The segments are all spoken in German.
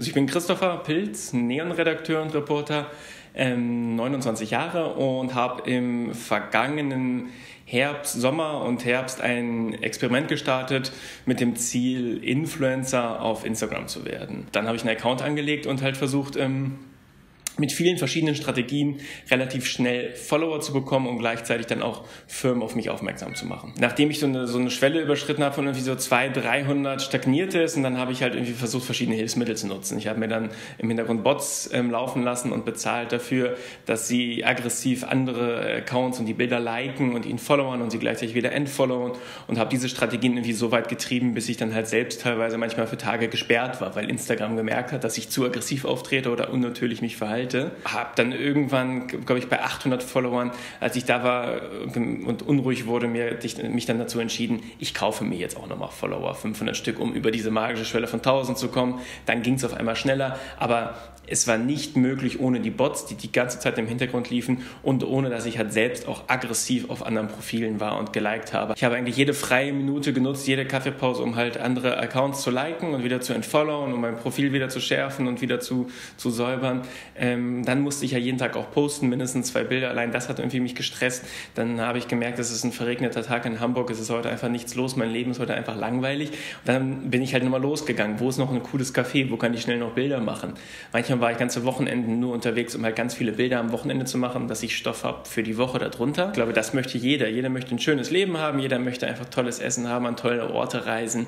Also ich bin Christopher Pilz, Neon-Redakteur und Reporter, ähm, 29 Jahre und habe im vergangenen Herbst, Sommer und Herbst ein Experiment gestartet mit dem Ziel, Influencer auf Instagram zu werden. Dann habe ich einen Account angelegt und halt versucht, ähm, mit vielen verschiedenen Strategien relativ schnell Follower zu bekommen und gleichzeitig dann auch Firmen auf mich aufmerksam zu machen. Nachdem ich so eine, so eine Schwelle überschritten habe von irgendwie so 200, 300 stagniert ist und dann habe ich halt irgendwie versucht, verschiedene Hilfsmittel zu nutzen. Ich habe mir dann im Hintergrund Bots ähm, laufen lassen und bezahlt dafür, dass sie aggressiv andere Accounts und die Bilder liken und ihnen followern und sie gleichzeitig wieder entfollowen und habe diese Strategien irgendwie so weit getrieben, bis ich dann halt selbst teilweise manchmal für Tage gesperrt war, weil Instagram gemerkt hat, dass ich zu aggressiv auftrete oder unnatürlich mich verhalte halte. Habe dann irgendwann, glaube ich, bei 800 Followern, als ich da war und unruhig wurde, mir, mich dann dazu entschieden, ich kaufe mir jetzt auch nochmal Follower, 500 Stück, um über diese magische Schwelle von 1000 zu kommen. Dann ging es auf einmal schneller, aber es war nicht möglich ohne die Bots, die die ganze Zeit im Hintergrund liefen und ohne, dass ich halt selbst auch aggressiv auf anderen Profilen war und geliked habe. Ich habe eigentlich jede freie Minute genutzt, jede Kaffeepause, um halt andere Accounts zu liken und wieder zu entfollowen, um mein Profil wieder zu schärfen und wieder zu, zu säubern. Ähm, dann musste ich ja jeden Tag auch posten, mindestens zwei Bilder. Allein das hat irgendwie mich gestresst. Dann habe ich gemerkt, es ist ein verregneter Tag in Hamburg, es ist heute einfach nichts los, mein Leben ist heute einfach langweilig. Und dann bin ich halt nochmal losgegangen. Wo ist noch ein cooles Café? Wo kann ich schnell noch Bilder machen? Manchmal war ich ganze Wochenenden nur unterwegs, um halt ganz viele Bilder am Wochenende zu machen, dass ich Stoff habe für die Woche darunter. Ich glaube, das möchte jeder. Jeder möchte ein schönes Leben haben, jeder möchte einfach tolles Essen haben, an tolle Orte reisen.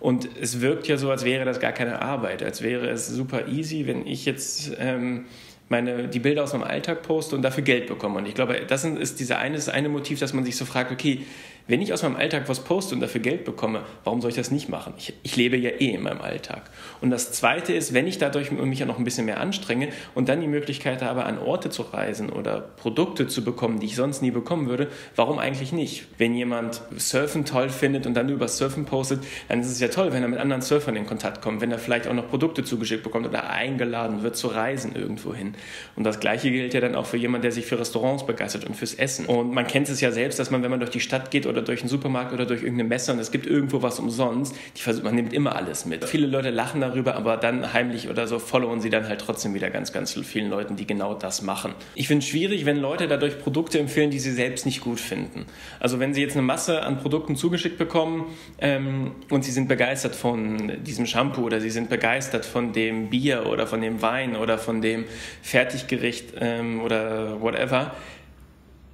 Und es wirkt ja so, als wäre das gar keine Arbeit, als wäre es super easy, wenn ich jetzt ähm, meine, die Bilder aus meinem Alltag poste und dafür Geld bekomme. Und ich glaube, das ist dieser eine, das eine Motiv, dass man sich so fragt, okay, wenn ich aus meinem Alltag was poste und dafür Geld bekomme, warum soll ich das nicht machen? Ich, ich lebe ja eh in meinem Alltag. Und das Zweite ist, wenn ich dadurch mich ja noch ein bisschen mehr anstrenge und dann die Möglichkeit habe, an Orte zu reisen oder Produkte zu bekommen, die ich sonst nie bekommen würde, warum eigentlich nicht? Wenn jemand Surfen toll findet und dann über Surfen postet, dann ist es ja toll, wenn er mit anderen Surfern in Kontakt kommt, wenn er vielleicht auch noch Produkte zugeschickt bekommt oder eingeladen wird zu reisen irgendwo hin. Und das Gleiche gilt ja dann auch für jemanden, der sich für Restaurants begeistert und fürs Essen. Und man kennt es ja selbst, dass man, wenn man durch die Stadt geht oder oder durch einen Supermarkt oder durch irgendeine Messe und es gibt irgendwo was umsonst, die versucht, man nimmt immer alles mit. Viele Leute lachen darüber, aber dann heimlich oder so followen sie dann halt trotzdem wieder ganz, ganz vielen Leuten, die genau das machen. Ich finde es schwierig, wenn Leute dadurch Produkte empfehlen, die sie selbst nicht gut finden. Also wenn sie jetzt eine Masse an Produkten zugeschickt bekommen ähm, und sie sind begeistert von diesem Shampoo oder sie sind begeistert von dem Bier oder von dem Wein oder von dem Fertiggericht ähm, oder whatever,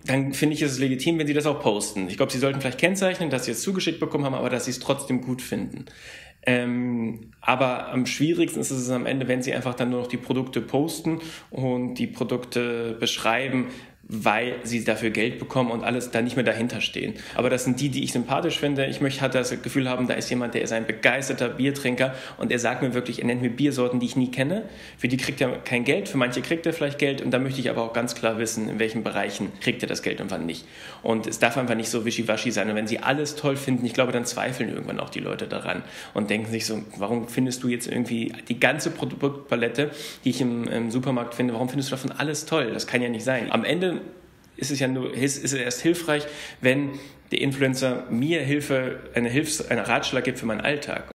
dann finde ich es legitim, wenn sie das auch posten. Ich glaube, sie sollten vielleicht kennzeichnen, dass sie es zugeschickt bekommen haben, aber dass sie es trotzdem gut finden. Ähm, aber am schwierigsten ist es am Ende, wenn sie einfach dann nur noch die Produkte posten und die Produkte beschreiben, weil sie dafür Geld bekommen und alles da nicht mehr dahinter stehen. Aber das sind die, die ich sympathisch finde. Ich möchte halt das Gefühl haben, da ist jemand, der ist ein begeisterter Biertrinker und er sagt mir wirklich, er nennt mir Biersorten, die ich nie kenne. Für die kriegt er kein Geld, für manche kriegt er vielleicht Geld und da möchte ich aber auch ganz klar wissen, in welchen Bereichen kriegt er das Geld und wann nicht. Und es darf einfach nicht so wischiwaschi sein. Und wenn sie alles toll finden, ich glaube, dann zweifeln irgendwann auch die Leute daran und denken sich so, warum findest du jetzt irgendwie die ganze Produktpalette, die ich im, im Supermarkt finde, warum findest du davon alles toll? Das kann ja nicht sein. Am Ende ist es ja nur, ist es erst hilfreich, wenn der Influencer mir Hilfe, eine Hilfs-, einen Ratschlag gibt für meinen Alltag.